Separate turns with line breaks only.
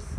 Cheers.